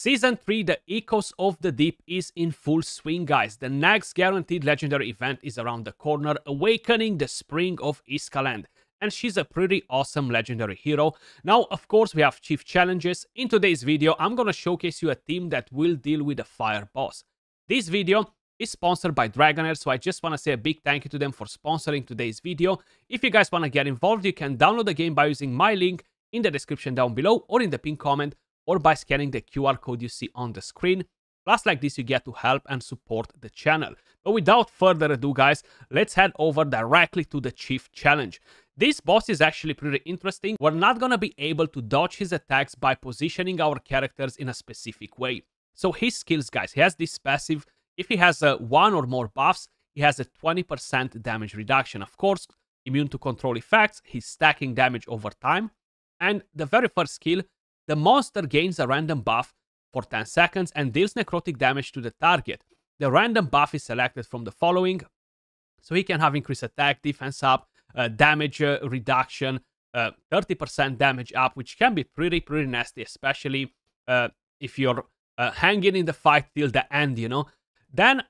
Season 3, the Echoes of the Deep is in full swing, guys. The next guaranteed legendary event is around the corner, awakening the Spring of Iskaland. And she's a pretty awesome legendary hero. Now, of course, we have chief challenges. In today's video, I'm gonna showcase you a team that will deal with the fire boss. This video is sponsored by Dragonheir, so I just want to say a big thank you to them for sponsoring today's video. If you guys want to get involved, you can download the game by using my link in the description down below or in the pinned comment or by scanning the QR code you see on the screen. Plus, like this, you get to help and support the channel. But without further ado, guys, let's head over directly to the Chief Challenge. This boss is actually pretty interesting. We're not gonna be able to dodge his attacks by positioning our characters in a specific way. So his skills, guys, he has this passive. If he has uh, one or more buffs, he has a 20% damage reduction. Of course, immune to control effects, he's stacking damage over time. And the very first skill the monster gains a random buff for 10 seconds and deals necrotic damage to the target. The random buff is selected from the following, so he can have increased attack, defense up, uh, damage uh, reduction, 30% uh, damage up, which can be pretty, pretty nasty, especially uh, if you're uh, hanging in the fight till the end, you know. Then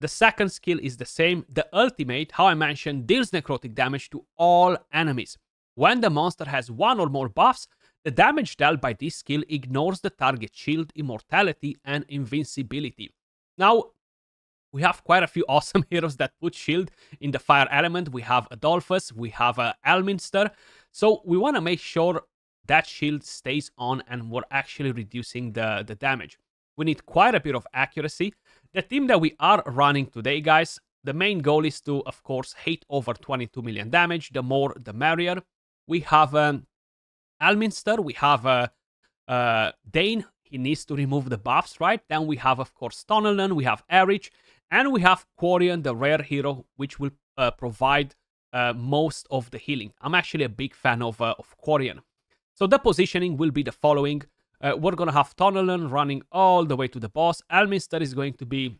the second skill is the same. The ultimate, how I mentioned, deals necrotic damage to all enemies. When the monster has one or more buffs, the damage dealt by this skill ignores the target shield, immortality, and invincibility. Now, we have quite a few awesome heroes that put shield in the fire element. We have Adolphus, we have uh, Elminster. So we want to make sure that shield stays on and we're actually reducing the, the damage. We need quite a bit of accuracy. The team that we are running today, guys, the main goal is to, of course, hit over 22 million damage. The more, the merrier. We have um, Elminster, we have uh, uh, Dain. He needs to remove the buffs, right? Then we have, of course, Tonnelan, we have Erich, and we have Quarian, the rare hero, which will uh, provide uh, most of the healing. I'm actually a big fan of, uh, of Quarian. So the positioning will be the following. Uh, we're going to have Tonnelan running all the way to the boss. Elminster is going to be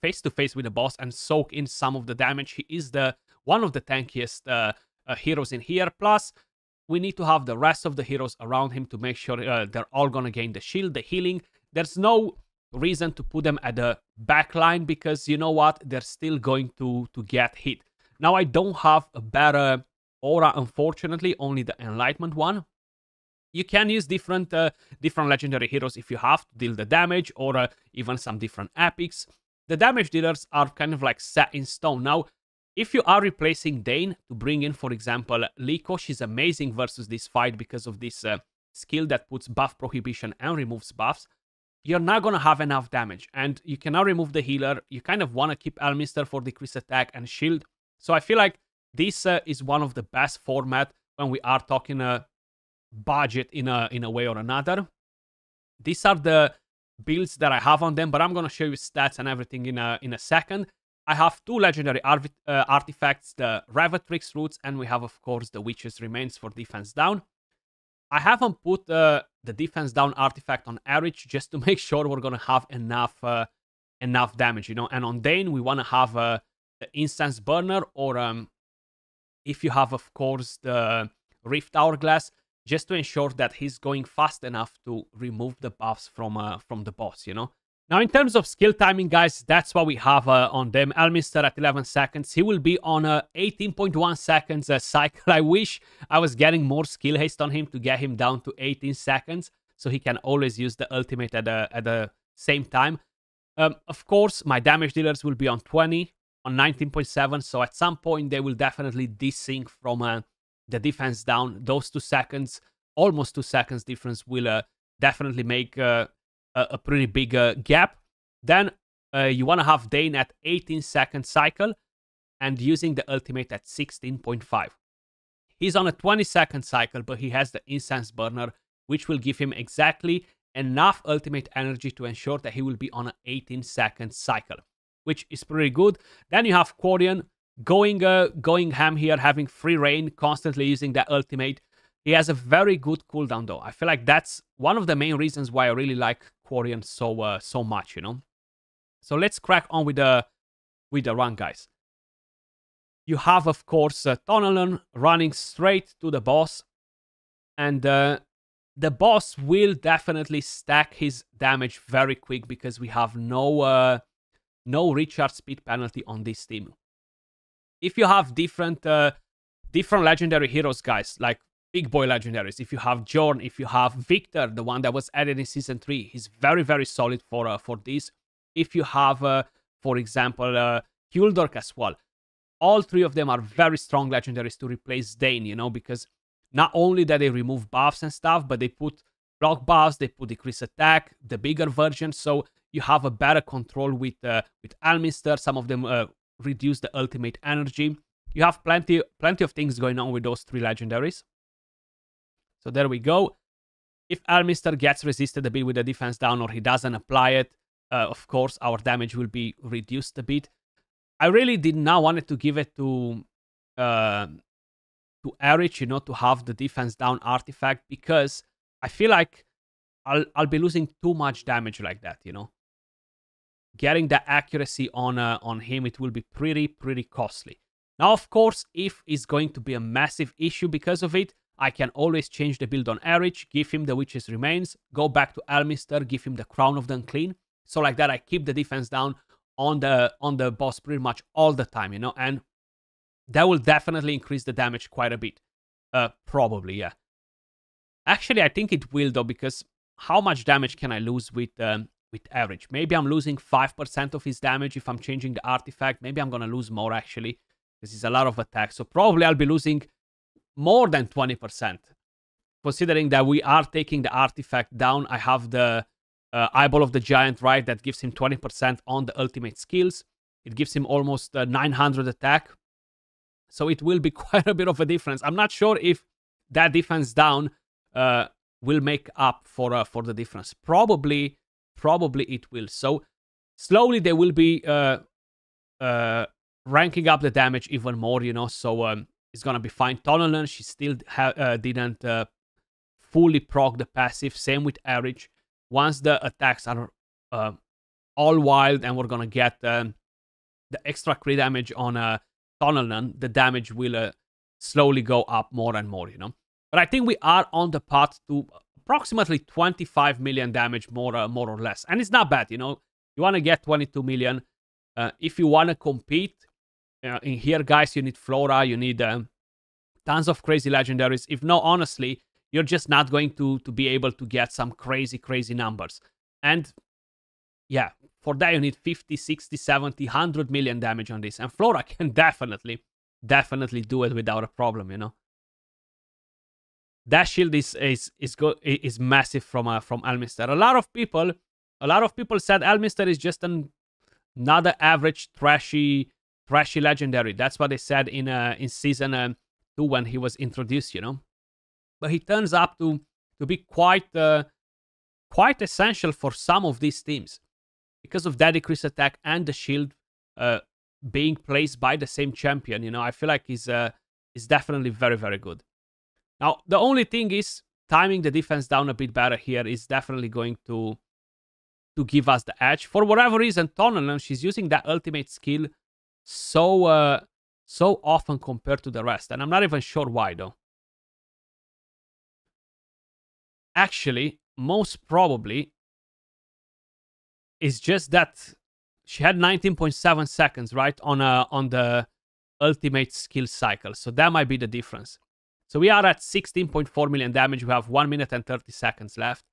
face to face with the boss and soak in some of the damage. He is the one of the tankiest uh, uh, heroes in here. Plus, we need to have the rest of the heroes around him to make sure uh, they're all gonna gain the shield, the healing. There's no reason to put them at the back line because you know what? They're still going to, to get hit. Now, I don't have a better aura, unfortunately, only the Enlightenment one. You can use different uh, different legendary heroes if you have to deal the damage or uh, even some different epics. The damage dealers are kind of like set in stone. Now, if you are replacing Dane to bring in, for example, Liko, she's amazing versus this fight because of this uh, skill that puts buff prohibition and removes buffs. You're not gonna have enough damage, and you cannot remove the healer. You kind of want to keep Elminster for decreased attack and shield. So I feel like this uh, is one of the best format when we are talking a uh, budget in a in a way or another. These are the builds that I have on them, but I'm gonna show you stats and everything in a in a second. I have two legendary uh, artifacts, the Revatrix Roots, and we have, of course, the Witch's Remains for defense down. I haven't put uh, the defense down artifact on Erich just to make sure we're gonna have enough uh, enough damage, you know. And on Dane, we want to have uh, the Incense Burner, or um, if you have, of course, the Rift Hourglass, just to ensure that he's going fast enough to remove the buffs from uh, from the boss, you know. Now, in terms of skill timing, guys, that's what we have uh, on them. Elminster at 11 seconds. He will be on a 18.1 seconds uh, cycle. I wish I was getting more skill haste on him to get him down to 18 seconds so he can always use the ultimate at the, at the same time. Um, of course, my damage dealers will be on 20, on 19.7, so at some point they will definitely desync from uh, the defense down. Those two seconds, almost two seconds difference will uh, definitely make uh, a, a pretty big uh, gap. Then uh, you want to have Dain at 18 second cycle and using the ultimate at 16.5. He's on a 20 second cycle, but he has the incense burner, which will give him exactly enough ultimate energy to ensure that he will be on an 18 second cycle, which is pretty good. Then you have Quarian going uh, going ham here, having free reign, constantly using that ultimate. He has a very good cooldown though. I feel like that's one of the main reasons why I really like Quarian so uh, so much, you know. So let's crack on with the with the run, guys. You have, of course, uh, Tonnelan running straight to the boss, and uh, the boss will definitely stack his damage very quick because we have no uh, no recharge speed penalty on this team. If you have different uh, different legendary heroes, guys, like big boy legendaries, if you have Jorn, if you have Victor, the one that was added in season three, he's very very solid for uh, for this. If you have, uh, for example, uh, Huldork as well, all three of them are very strong legendaries to replace Dane, you know, because not only that they remove buffs and stuff, but they put block buffs, they put decrease attack, the bigger version, so you have a better control with uh, with Elminster. Some of them uh, reduce the ultimate energy. You have plenty plenty of things going on with those three legendaries. So there we go. If Elminster gets resisted a bit with the defense down or he doesn't apply it, uh, of course our damage will be reduced a bit. I really did not want to give it to uh, to Erich, you know, to have the defense down artifact because I feel like I'll I'll be losing too much damage like that, you know. Getting the accuracy on uh, on him, it will be pretty pretty costly. Now, of course, if it's going to be a massive issue because of it, I can always change the build on Erich, give him the Witch's Remains, go back to Elminster, give him the Crown of the Unclean. So like that, I keep the defense down on the on the boss pretty much all the time, you know, and that will definitely increase the damage quite a bit. Uh, probably, yeah. Actually, I think it will though, because how much damage can I lose with um, with Erich? Maybe I'm losing five percent of his damage if I'm changing the artifact. Maybe I'm gonna lose more actually, because it's a lot of attack. So probably I'll be losing more than twenty percent. Considering that we are taking the artifact down, I have the uh, Eyeball of the Giant, right? That gives him 20% on the ultimate skills. It gives him almost uh, 900 attack. So it will be quite a bit of a difference. I'm not sure if that defense down uh, will make up for uh, for the difference. Probably, probably it will. So slowly they will be uh, uh, ranking up the damage even more. You know, so um, it's gonna be fine. Tonnelan, she still uh, didn't uh, fully proc the passive. Same with Erich once the attacks are uh, all wild and we're gonna get um, the extra crit damage on uh, the damage will uh, slowly go up more and more, you know. But I think we are on the path to approximately 25 million damage, more, uh, more or less. And it's not bad, you know. You want to get 22 million. Uh, if you want to compete uh, in here, guys, you need Flora, you need um, tons of crazy legendaries. If no, honestly, you're just not going to to be able to get some crazy crazy numbers and yeah for that you need 50 60 70 100 million damage on this and flora can definitely definitely do it without a problem you know that shield is is is go is massive from uh, from Elminster. A lot of people, a lot of people said Elminster is just an, another average trashy trashy legendary. That's what they said in uh in season uh, two when he was introduced. You know, but he turns up to to be quite uh, quite essential for some of these teams because of that decrease attack and the shield uh, being placed by the same champion. You know, I feel like he's uh, is definitely very very good. Now the only thing is timing the defense down a bit better here is definitely going to to give us the edge. For whatever reason, Tonnelan, she's using that ultimate skill so uh, so often compared to the rest, and I'm not even sure why though. actually, most probably, it's just that she had 19.7 seconds, right, on uh, on the ultimate skill cycle. So that might be the difference. So we are at 16.4 million damage. We have 1 minute and 30 seconds left.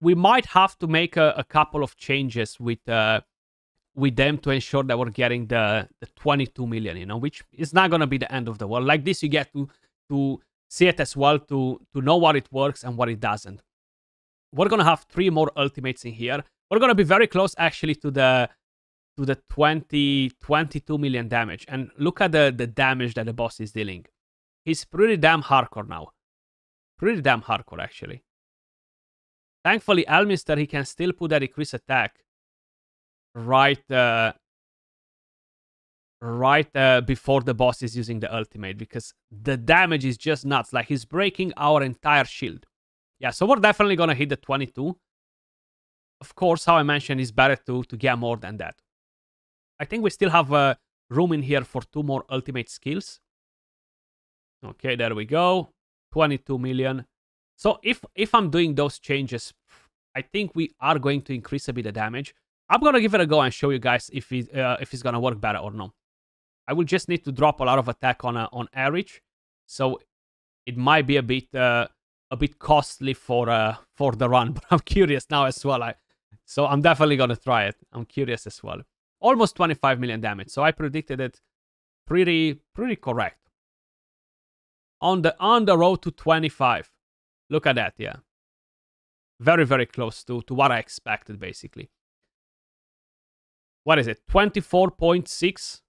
We might have to make a, a couple of changes with uh, with them to ensure that we're getting the, the 22 million, you know, which is not going to be the end of the world. Like this, you get to to see it as well to, to know what it works and what it doesn't. We're going to have three more ultimates in here. We're going to be very close actually to the to the 20, 22 million damage. And look at the, the damage that the boss is dealing. He's pretty damn hardcore now. Pretty damn hardcore, actually. Thankfully, Elminster, he can still put that decrease attack right uh, right uh, before the boss is using the ultimate because the damage is just nuts. Like he's breaking our entire shield. Yeah, so we're definitely gonna hit the 22. Of course, how I mentioned, is better to, to get more than that. I think we still have uh, room in here for two more ultimate skills. Okay, there we go. 22 million. So if if I'm doing those changes, I think we are going to increase a bit of damage. I'm gonna give it a go and show you guys if it uh, if it's gonna work better or not. I will just need to drop a lot of attack on uh, on Erich, so it might be a bit uh, a bit costly for uh, for the run. But I'm curious now as well. I, so I'm definitely gonna try it. I'm curious as well. Almost 25 million damage. So I predicted it pretty pretty correct. On the on the road to 25. Look at that, yeah. Very very close to to what I expected basically. What is it? 24.6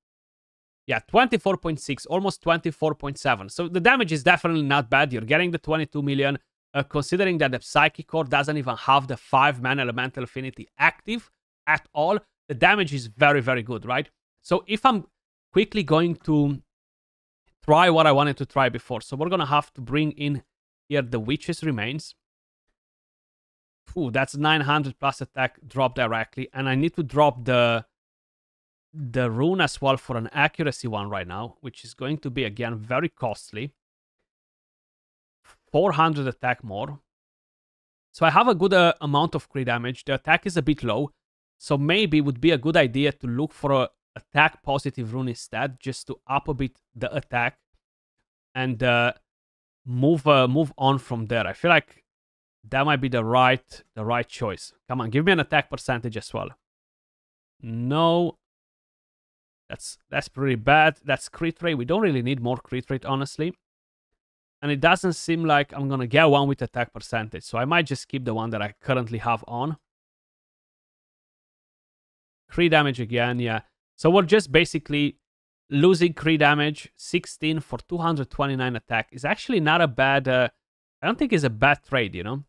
yeah, 24.6, almost 24.7. So the damage is definitely not bad. You're getting the 22 million, uh, considering that the Psychic Core doesn't even have the 5 man elemental affinity active at all. The damage is very, very good, right? So if I'm quickly going to try what I wanted to try before, so we're to have to bring in here the Witch's Remains. Ooh, that's 900 plus attack drop directly. And I need to drop the the rune as well for an accuracy one right now, which is going to be again very costly. 400 attack more. So I have a good uh, amount of crit damage. The attack is a bit low, so maybe it would be a good idea to look for a attack positive rune instead, just to up a bit the attack and uh, move uh, move on from there. I feel like that might be the right the right choice. Come on, give me an attack percentage as well. No, that's that's pretty bad. That's crit rate. We don't really need more crit rate, honestly. And it doesn't seem like I'm gonna get one with attack percentage. So I might just keep the one that I currently have on. Crit damage again, yeah. So we're just basically losing crit damage. 16 for 229 attack is actually not a bad... Uh, I don't think it's a bad trade, you know?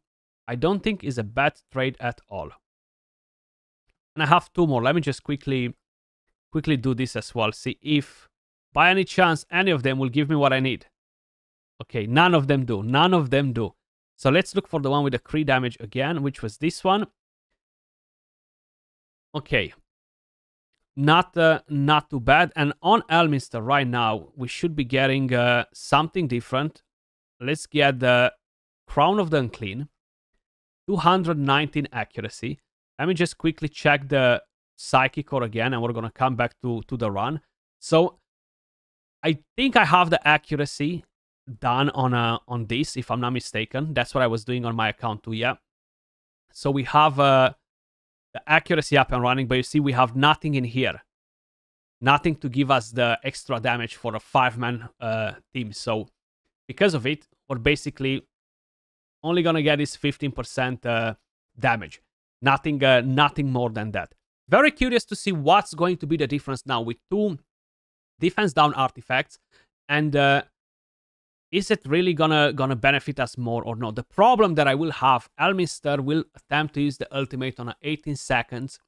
I don't think is a bad trade at all. And I have two more. Let me just quickly quickly do this as well. See if by any chance any of them will give me what I need. Okay, none of them do. None of them do. So let's look for the one with the crit damage again, which was this one. Okay. Not uh, not too bad. And on Elminster right now, we should be getting uh, something different. Let's get the Crown of the Unclean. 219 accuracy. Let me just quickly check the Psychic Core again, and we're going to come back to, to the run. So I think I have the accuracy done on uh, on this, if I'm not mistaken. That's what I was doing on my account too, yeah. So we have uh, the accuracy up and running, but you see we have nothing in here. Nothing to give us the extra damage for a five-man uh, team. So because of it, we're basically only gonna get this 15% uh, damage. Nothing, uh, nothing more than that. Very curious to see what's going to be the difference now with two defense down artifacts and uh, is it really gonna gonna benefit us more or not? The problem that I will have, Elminster will attempt to use the ultimate on 18 seconds.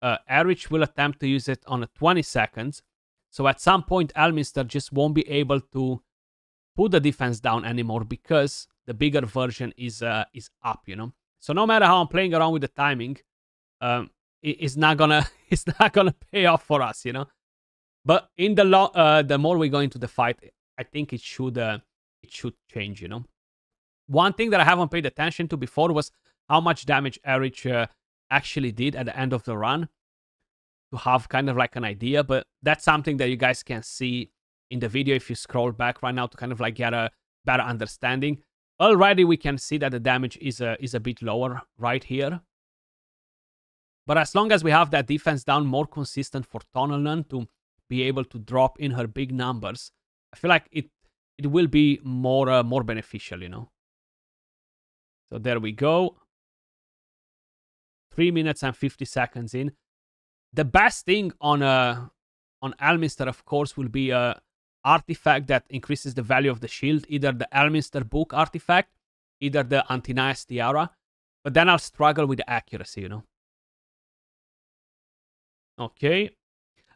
Uh, Erich will attempt to use it on 20 seconds. So at some point, Elminster just won't be able to put the defense down anymore because the bigger version is uh, is up, you know. So no matter how I'm playing around with the timing, um, it's not gonna it's not gonna pay off for us, you know. But in the long, uh, the more we go into the fight, I think it should uh, it should change, you know. One thing that I haven't paid attention to before was how much damage Erich uh, actually did at the end of the run to have kind of like an idea. But that's something that you guys can see in the video if you scroll back right now to kind of like get a better understanding. Already we can see that the damage is a, is a bit lower right here. But as long as we have that defense down more consistent for Tonnelan to be able to drop in her big numbers, I feel like it it will be more uh, more beneficial, you know. So there we go. Three minutes and fifty seconds in. The best thing on uh on Elminster, of course, will be a artifact that increases the value of the shield, either the Elminster book artifact, either the Antinias tiara. But then I'll struggle with the accuracy, you know. Okay.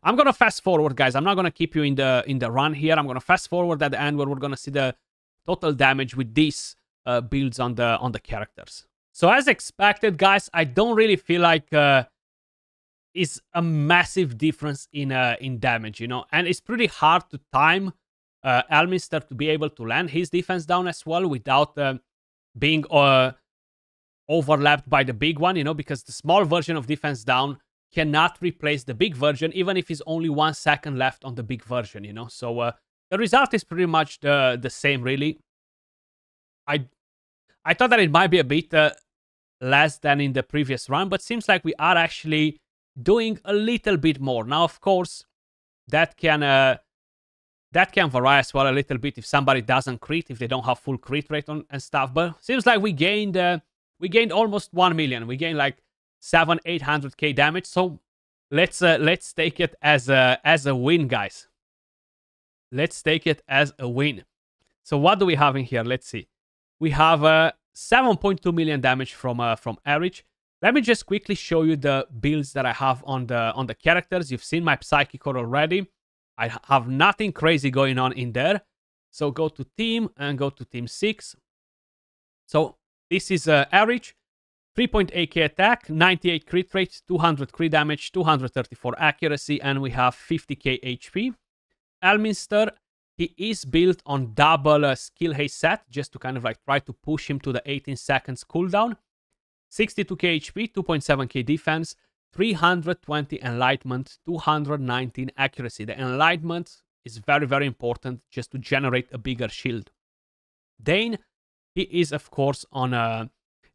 I'm gonna fast forward, guys. I'm not gonna keep you in the in the run here. I'm gonna fast forward at the end where we're gonna see the total damage with these uh, builds on the on the characters. So as expected, guys, I don't really feel like uh, it's a massive difference in uh, in damage, you know, and it's pretty hard to time uh, Elminster to be able to land his defense down as well without uh, being uh, overlapped by the big one, you know, because the small version of Defense Down cannot replace the big version, even if it's only one second left on the big version, you know. So uh, the result is pretty much the the same, really. I I thought that it might be a bit uh, less than in the previous run, but seems like we are actually doing a little bit more. Now, of course, that can uh, that can vary as well a little bit if somebody doesn't crit, if they don't have full crit rate on and stuff. But seems like we gained uh, we gained almost one million. We gained like seven, eight hundred k damage. So let's uh, let's take it as a as a win, guys. Let's take it as a win. So what do we have in here? Let's see. We have uh, 7.2 million damage from uh, from Erich. Let me just quickly show you the builds that I have on the on the characters. You've seen my Psychic Core already. I have nothing crazy going on in there. So go to team and go to team 6. So this is uh, Erich. 3.8k attack, 98 crit rate, 200 crit damage, 234 accuracy, and we have 50k HP. Elminster, he is built on double uh, skill haste set, just to kind of like try to push him to the 18 seconds cooldown. 62k HP, 2.7k defense, 320 enlightenment, 219 accuracy. The enlightenment is very, very important just to generate a bigger shield. Dane, he is of course on a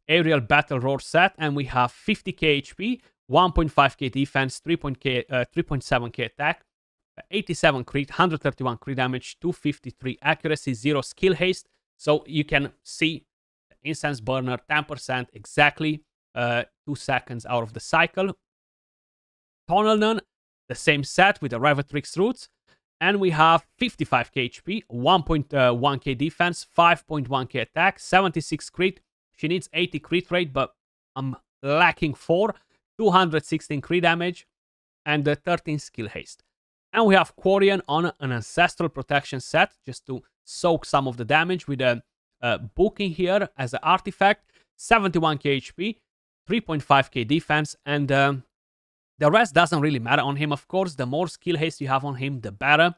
aerial battle roar set, and we have 50k HP, 1.5k defense, 3.k, uh, 3.7k attack, 87 crit, 131 crit damage, 253 accuracy, 0 skill haste. So you can see incense burner 10% exactly uh, 2 seconds out of the cycle. Tunnel the same set with the Revatrix roots. And we have 55k HP, 1.1k defense, 5.1k attack, 76 crit. She needs 80 crit rate, but I'm lacking 4, 216 crit damage, and 13 skill haste. And we have Quarian on an Ancestral Protection set, just to soak some of the damage with a, a booking here as an artifact. 71k HP, 3.5k defense, and um, the rest doesn't really matter on him, of course. The more skill haste you have on him, the better.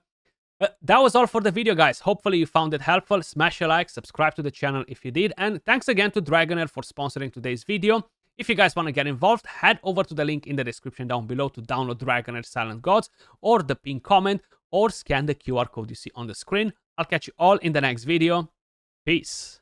But that was all for the video, guys. Hopefully you found it helpful. Smash a like, subscribe to the channel if you did, and thanks again to Dragonheir for sponsoring today's video. If you guys want to get involved, head over to the link in the description down below to download Dragonheir Silent Gods or the pinned comment or scan the QR code you see on the screen. I'll catch you all in the next video. Peace.